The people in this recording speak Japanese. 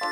you